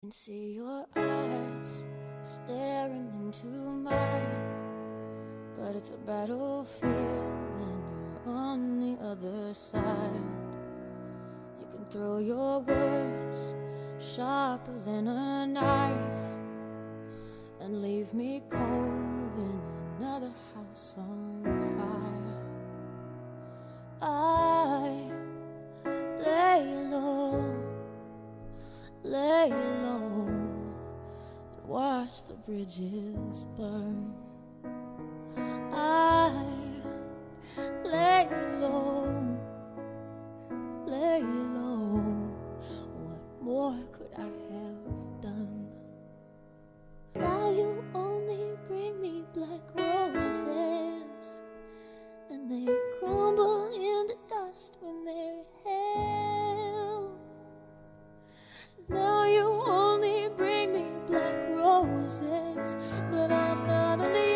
can see your eyes staring into mine. But it's a battlefield and you're on the other side. You can throw your words sharper than a knife and leave me cold watch the bridges burn. I lay low, lay low. What more could I but I'm not a Easy